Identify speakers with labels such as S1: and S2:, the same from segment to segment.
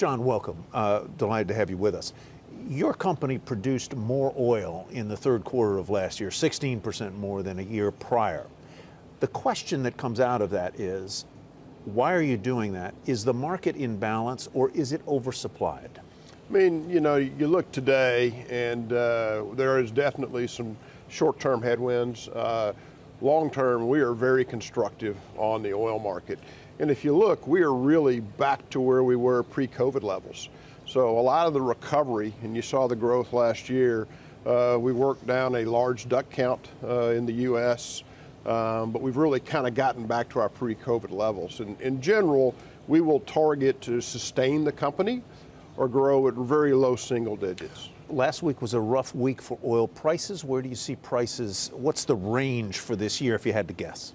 S1: John, welcome. Uh, delighted to have you with us. Your company produced more oil in the third quarter of last year, 16% more than a year prior. The question that comes out of that is why are you doing that? Is the market in balance or is it oversupplied?
S2: I mean, you know, you look today and uh, there is definitely some short term headwinds. Uh, long term, we are very constructive on the oil market. And if you look, we are really back to where we were pre COVID levels. So a lot of the recovery, and you saw the growth last year, uh, we worked down a large DUC count uh, in the U.S., um, but we've really kind of gotten back to our pre COVID levels. And in general, we will target to sustain the company or grow at very low single digits.
S1: Last week was a rough week for oil prices. Where do you see prices? What's the range for this year if you had to guess?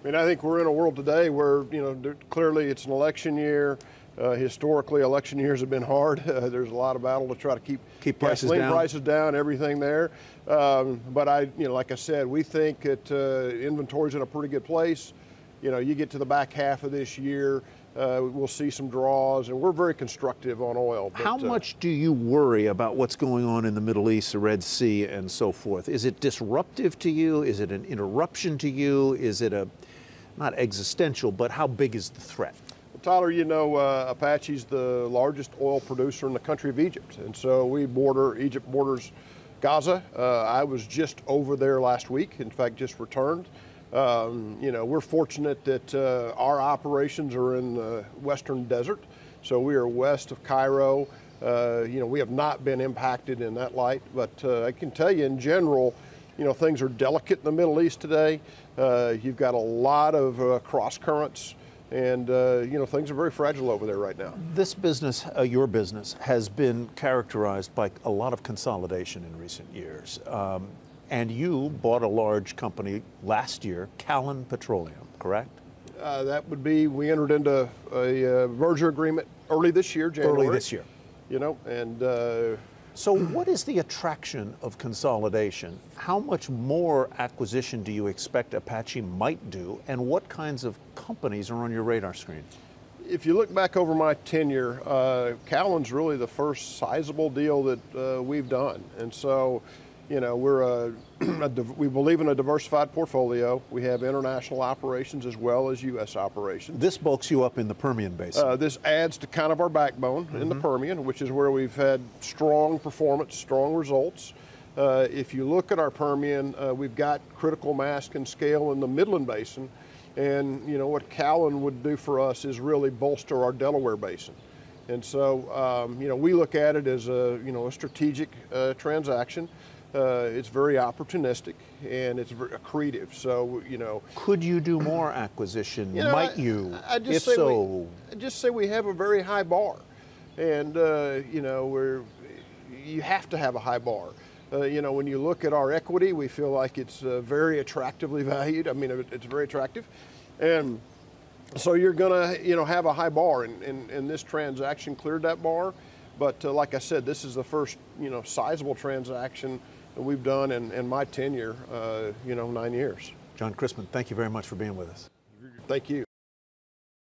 S2: I mean, I think we're in a world today where, you know, clearly it's an election year. Uh, historically, election years have been hard. Uh, there's a lot of battle to try to keep,
S1: keep prices down.
S2: prices down, everything there. Um, but I, you know, like I said, we think that uh, inventory's in a pretty good place. You know, you get to the back half of this year, uh, we'll see some draws, and we're very constructive on oil.
S1: But, How uh, much do you worry about what's going on in the Middle East, the Red Sea, and so forth? Is it disruptive to you? Is it an interruption to you? Is it a not existential, but how big is the threat?
S2: Well, Tyler, you know, uh, Apache's the largest oil producer in the country of Egypt, and so we border, Egypt borders Gaza. Uh, I was just over there last week, in fact, just returned. Um, you know, we're fortunate that uh, our operations are in the western desert, so we are west of Cairo. Uh, you know, we have not been impacted in that light, but uh, I can tell you in general, you know, things are delicate in the Middle East today. Uh, you've got a lot of uh, cross currents and uh, you know things are very fragile over there right now.
S1: This business, your business, has been characterized by a lot of consolidation in recent years. Um, and you bought a large company last year, Callon Petroleum, correct?
S2: Uh, that would be, we entered into a uh, merger agreement early this year, January.
S1: Early this year.
S2: You know, and. Uh,
S1: so, what is the attraction of consolidation? How much more acquisition do you expect Apache might do, and what kinds of companies are on your radar screen?
S2: If you look back over my tenure, uh, Callon's really the first sizable deal that uh, we've done. And so, you know, we're a, a we believe in a diversified portfolio. We have international operations as well as U.S. operations.
S1: This bulks you up in the Permian Basin.
S2: Uh, this adds to kind of our backbone mm-hmm. in the mm-hmm. Permian, which is where we've had strong performance, strong results. Uh, if you look at our Permian, uh, we've got critical mass and scale in the Midland Basin, and you know what Callon would do for us is really bolster our Delaware Basin. And so, um, you know, we look at it as a you know a strategic uh, transaction. Uh, it's very opportunistic and it's very accretive. So you know,
S1: could you do more acquisition? You know, Might I, you?
S2: I just
S1: if
S2: say
S1: so,
S2: we, I just say we have a very high bar, and uh, you know, we're you have to have a high bar. Uh, you know, when you look at our equity, we feel like it's uh, very attractively valued. I mean, it's very attractive, and so you're going to you know have a high bar, and, and, and this transaction cleared that bar. But uh, like I said, this is the first you know sizable transaction that we've done in, in my tenure, uh, you know, nine years.
S1: John Christmann, thank you very much for being with us.
S2: Thank you.